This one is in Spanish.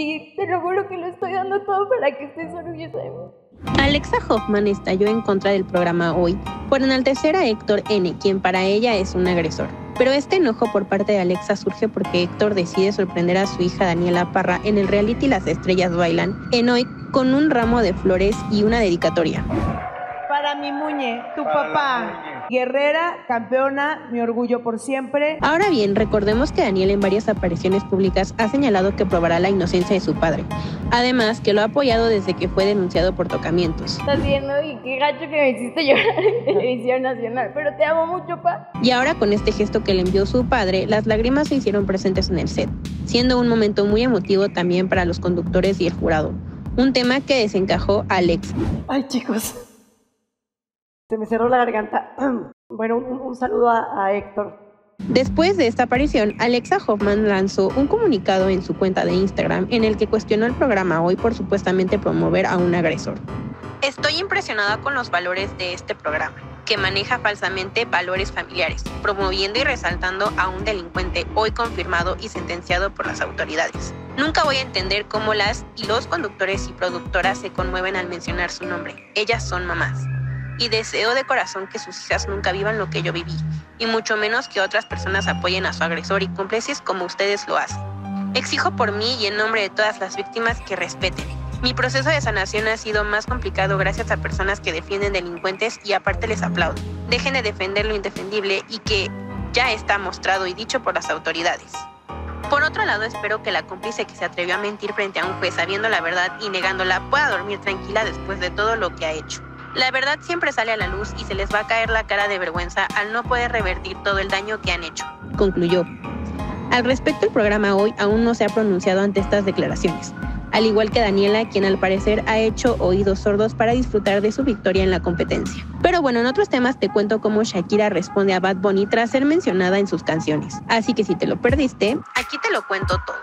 y te lo juro que lo estoy dando todo para que estés orgullosa de mí. Alexa Hoffman estalló en contra del programa hoy por enaltecer a Héctor N., quien para ella es un agresor. Pero este enojo por parte de Alexa surge porque Héctor decide sorprender a su hija Daniela Parra en el reality Las Estrellas Bailan en hoy con un ramo de flores y una dedicatoria. Para mi muñe, tu papá. Guerrera, campeona, mi orgullo por siempre. Ahora bien, recordemos que Daniel en varias apariciones públicas ha señalado que probará la inocencia de su padre. Además, que lo ha apoyado desde que fue denunciado por tocamientos. Estás viendo y qué gacho que me hiciste llorar en televisión nacional, pero te amo mucho, pa. Y ahora con este gesto que le envió su padre, las lágrimas se hicieron presentes en el set, siendo un momento muy emotivo también para los conductores y el jurado. Un tema que desencajó a Alex. Ay, chicos. Se me cerró la garganta. Bueno, un, saludo a, Héctor. Después de esta aparición, Alexa Hoffman lanzó un comunicado en su cuenta de Instagram en el que cuestionó el programa hoy por supuestamente promover a un agresor. Estoy impresionada con los valores de este programa, que maneja falsamente valores familiares, promoviendo y resaltando a un delincuente hoy confirmado y sentenciado por las autoridades. Nunca voy a entender cómo las y los conductores y productoras se conmueven al mencionar su nombre. Ellas son mamás y deseo de corazón que sus hijas nunca vivan lo que yo viví, y mucho menos que otras personas apoyen a su agresor y cómplices como ustedes lo hacen. Exijo por mí y en nombre de todas las víctimas que respeten. Mi proceso de sanación ha sido más complicado gracias a personas que defienden delincuentes y aparte les aplaudo. Dejen de defender lo indefendible y que ya está mostrado y dicho por las autoridades. Por otro lado, espero que la cómplice que se atrevió a mentir frente a un juez sabiendo la verdad y negándola pueda dormir tranquila después de todo lo que ha hecho. La verdad siempre sale a la luz y se les va a caer la cara de vergüenza al no poder revertir todo el daño que han hecho, concluyó. Al respecto, el programa hoy aún no se ha pronunciado ante estas declaraciones, al igual que Daniela, quien al parecer ha hecho oídos sordos para disfrutar de su victoria en la competencia. Pero bueno, en otros temas te cuento cómo Shakira responde a Bad Bunny tras ser mencionada en sus canciones. Así que si te lo perdiste, aquí te lo cuento todo.